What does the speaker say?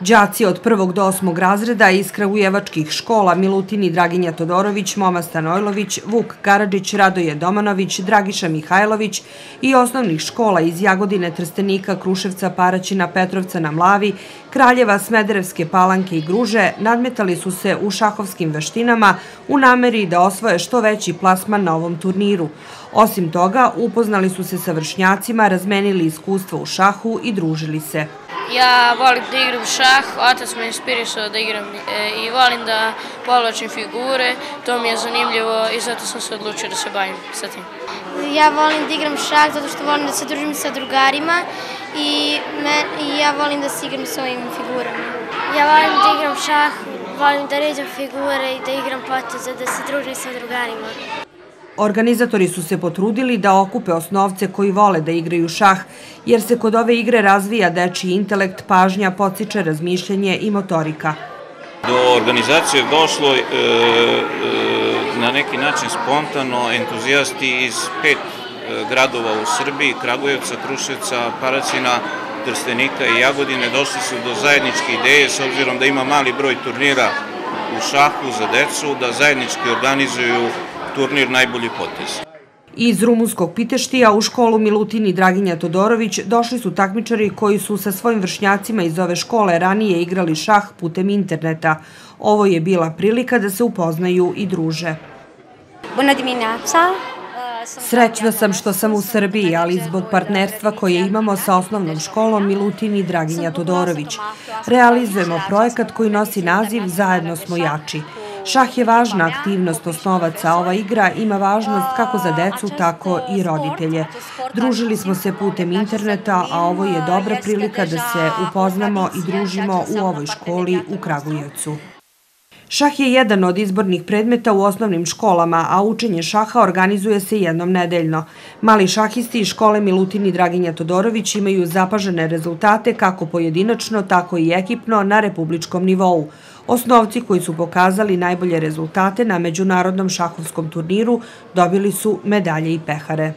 Đaci od prvog do osmog razreda iz kragujevačkih škola Milutini Draginja Todorović, Moma Stanojlović, Vuk Karadžić, Radoje Domanović, Dragiša Mihajlović i osnovnih škola iz Jagodine, Trstenika, Kruševca, Paraćina, Petrovca na Mlavi, Kraljeva, Smederevske palanke i Gruže nadmetali su se u šahovskim veštinama u nameri da osvoje što veći plasman na ovom turniru. Osim toga, upoznali su se sa vršnjacima, razmenili iskustva u šahu i družili se. Ja volim da igram šah, otac me inspirisao da igram e, i volim da povlačim figure, to mi je zanimljivo i zato sam se odlučio da se bavim sa tim. Ja volim da igram šah zato što volim da se družim sa drugarima i, me, i ja volim da se igram sa ovim figurama. Ja volim da igram šah, volim da ređam figure i da igram poteze, da se družim sa drugarima. Organizatori su se potrudili da okupe osnovce koji vole da igraju šah, jer se kod ove igre razvija dečiji intelekt, pažnja, pociče razmišljanje i motorika. Do organizacije je došlo e, e, na neki način spontano entuzijasti iz pet e, gradova u Srbiji, Kragujevca, Kruševca, Paracina, Trstenika i Jagodine, došli su do zajedničke ideje s obzirom da ima mali broj turnira u šahu za decu, da zajednički organizuju turnir najbolji potez. Iz rumunskog Piteštija u školu Milutini Draginja Todorović došli su takmičari koji su sa svojim vršnjacima iz ove škole ranije igrali šah putem interneta. Ovo je bila prilika da se upoznaju i druže. Bună dimineața! Srećna sam što sam u Srbiji, ali zbog partnerstva koje imamo sa osnovnom školom Milutini Draginja Todorović. Realizujemo projekat koji nosi naziv Zajedno smo jači. Šah je važna aktivnost osnovaca, ova igra ima važnost kako za decu, tako i roditelje. Družili smo se putem interneta, a ovo je dobra prilika da se upoznamo i družimo u ovoj školi u Kragujevcu. Šah je jedan od izbornih predmeta u osnovnim školama, a učenje šaha organizuje se jednom nedeljno. Mali šahisti iz škole Milutini Draginja Todorović imaju zapažene rezultate kako pojedinačno, tako i ekipno na republičkom nivou. Osnovci koji su pokazali najbolje rezultate na međunarodnom šahovskom turniru dobili su medalje i pehare.